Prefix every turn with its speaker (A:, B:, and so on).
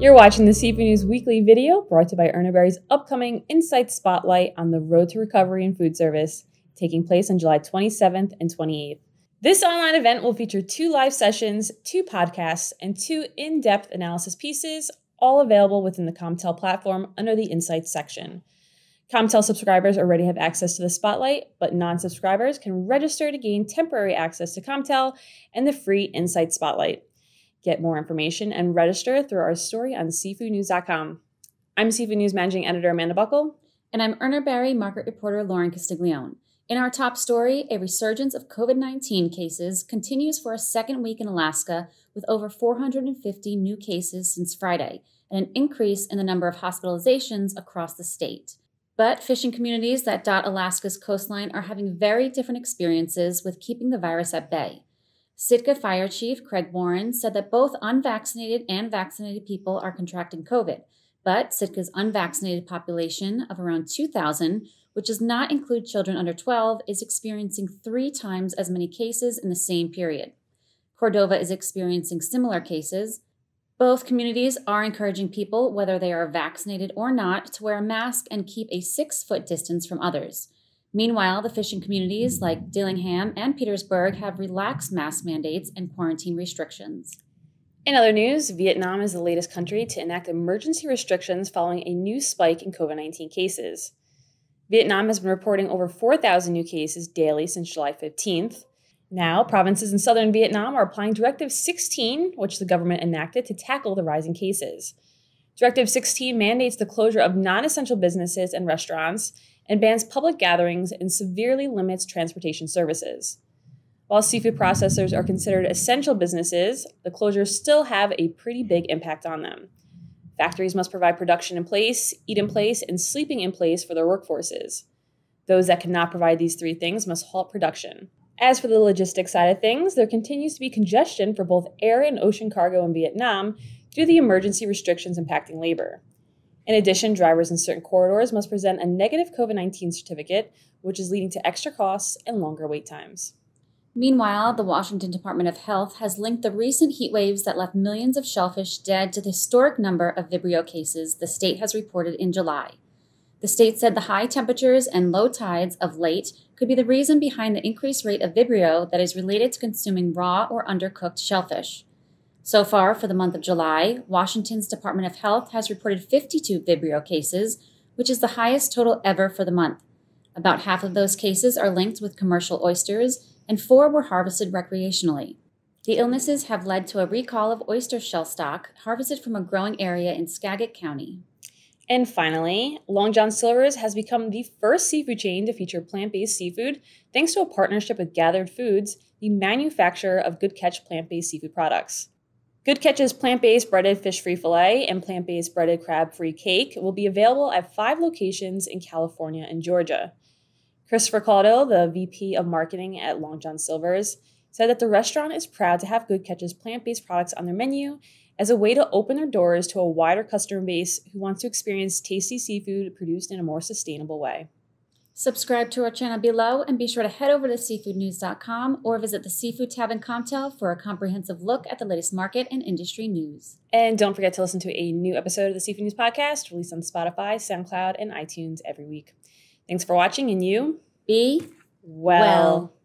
A: You're watching the Seafood News Weekly video brought to you by Urner Barry's upcoming Insight Spotlight on the Road to Recovery in Food Service, taking place on July 27th and 28th. This online event will feature two live sessions, two podcasts, and two in depth analysis pieces, all available within the COMTELL platform under the Insights section. COMTELL subscribers already have access to the Spotlight, but non subscribers can register to gain temporary access to COMTELL and the free Insight Spotlight. Get more information and register through our story on seafoodnews.com. I'm Seafood News Managing Editor Amanda Buckle.
B: And I'm Urner Barry market reporter Lauren Castiglione. In our top story, a resurgence of COVID 19 cases continues for a second week in Alaska with over 450 new cases since Friday and an increase in the number of hospitalizations across the state. But fishing communities that dot Alaska's coastline are having very different experiences with keeping the virus at bay. Sitka Fire Chief Craig Warren said that both unvaccinated and vaccinated people are contracting COVID, but Sitka's unvaccinated population of around 2,000, which does not include children under 12, is experiencing three times as many cases in the same period. Cordova is experiencing similar cases. Both communities are encouraging people, whether they are vaccinated or not, to wear a mask and keep a six foot distance from others. Meanwhile, the fishing communities mm-hmm. like Dillingham and Petersburg have relaxed mask mandates and quarantine restrictions.
A: In other news, Vietnam is the latest country to enact emergency restrictions following a new spike in COVID 19 cases. Vietnam has been reporting over 4,000 new cases daily since July 15th. Now, provinces in southern Vietnam are applying Directive 16, which the government enacted to tackle the rising cases. Directive 16 mandates the closure of non essential businesses and restaurants and bans public gatherings and severely limits transportation services. While seafood processors are considered essential businesses, the closures still have a pretty big impact on them. Factories must provide production in place, eat in place, and sleeping in place for their workforces. Those that cannot provide these three things must halt production. As for the logistics side of things, there continues to be congestion for both air and ocean cargo in Vietnam due to the emergency restrictions impacting labor. In addition, drivers in certain corridors must present a negative COVID 19 certificate, which is leading to extra costs and longer wait times.
B: Meanwhile, the Washington Department of Health has linked the recent heat waves that left millions of shellfish dead to the historic number of Vibrio cases the state has reported in July. The state said the high temperatures and low tides of late could be the reason behind the increased rate of Vibrio that is related to consuming raw or undercooked shellfish. So far, for the month of July, Washington's Department of Health has reported 52 Vibrio cases, which is the highest total ever for the month. About half of those cases are linked with commercial oysters, and four were harvested recreationally. The illnesses have led to a recall of oyster shell stock harvested from a growing area in Skagit County.
A: And finally, Long John Silver's has become the first seafood chain to feature plant based seafood thanks to a partnership with Gathered Foods, the manufacturer of Good Catch plant based seafood products. Good Catch's plant based breaded fish free filet and plant based breaded crab free cake will be available at five locations in California and Georgia. Christopher Caudill, the VP of Marketing at Long John Silver's, said that the restaurant is proud to have Good Catch's plant based products on their menu as a way to open their doors to a wider customer base who wants to experience tasty seafood produced in a more sustainable way.
B: Subscribe to our channel below and be sure to head over to seafoodnews.com or visit the Seafood tab in COMTELL for a comprehensive look at the latest market and industry news.
A: And don't forget to listen to a new episode of the Seafood News Podcast released on Spotify, SoundCloud, and iTunes every week. Thanks for watching, and you
B: be
A: well. well.